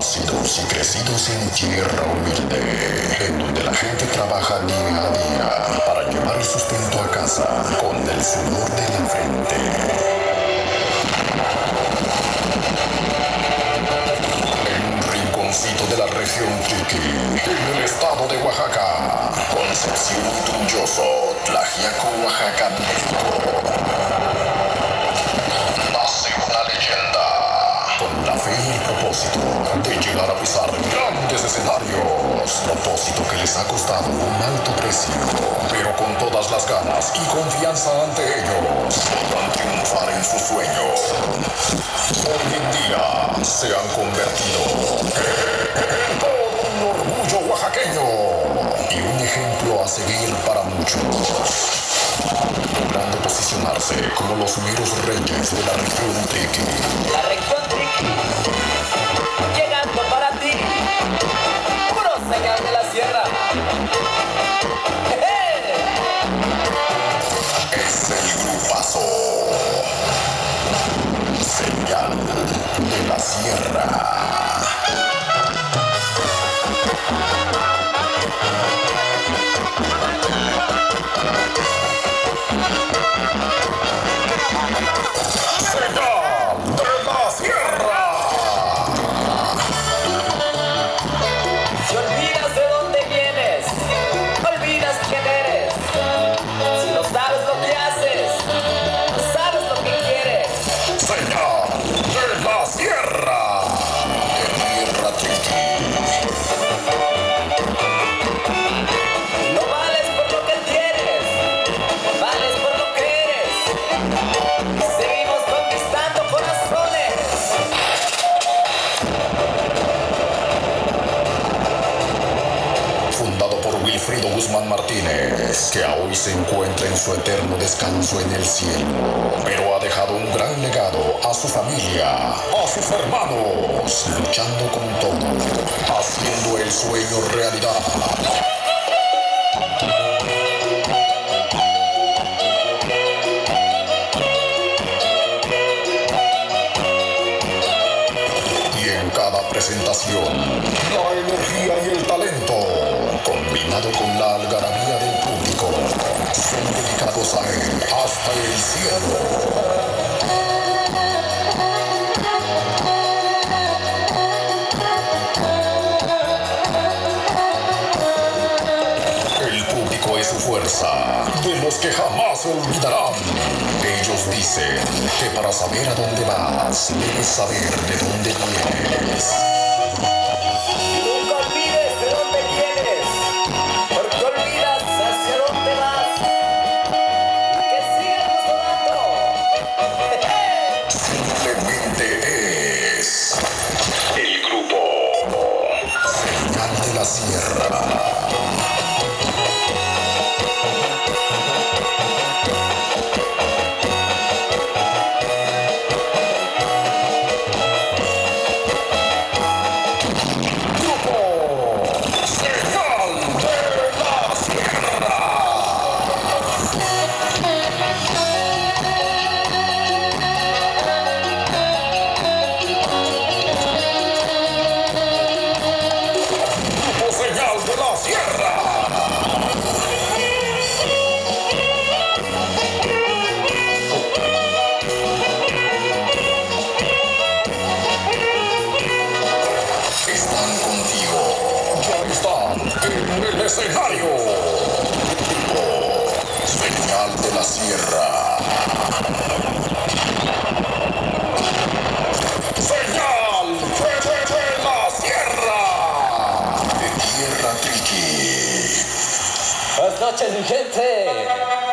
Nacidos y crecidos en tierra humilde, en donde la gente trabaja día a día para llevar el sustento a casa con el sudor de la frente. De la región Triqui, en el estado de Oaxaca, Concepción Trulloso, Tlaxiaco, Oaxaca, México. Nace una leyenda con la fe y propósito de llegar a pisar grandes escenarios. Propósito que les ha costado un alto precio, pero con todas las ganas y confianza ante ellos podrán triunfar en sus sueños. Hoy en día se han convertido en todo un orgullo oaxaqueño y un ejemplo a seguir para muchos logrando posicionarse como los meros reyes de la región Triqui. La región Triqui, señal de la sierra. Se encuentra en su eterno descanso en el cielo, pero ha dejado un gran legado a su familia, a sus hermanos, luchando con todo, haciendo el sueño realidad. Presentación, la energía y el talento, combinado con la algarabía público, son dedicados a él hasta el cielo. El público es su fuerza, de los que jamás olvidarán. Ellos dicen que para saber a dónde vas, debes saber de dónde vienes. Noches, mi gente.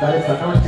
Disfrutar esta noche.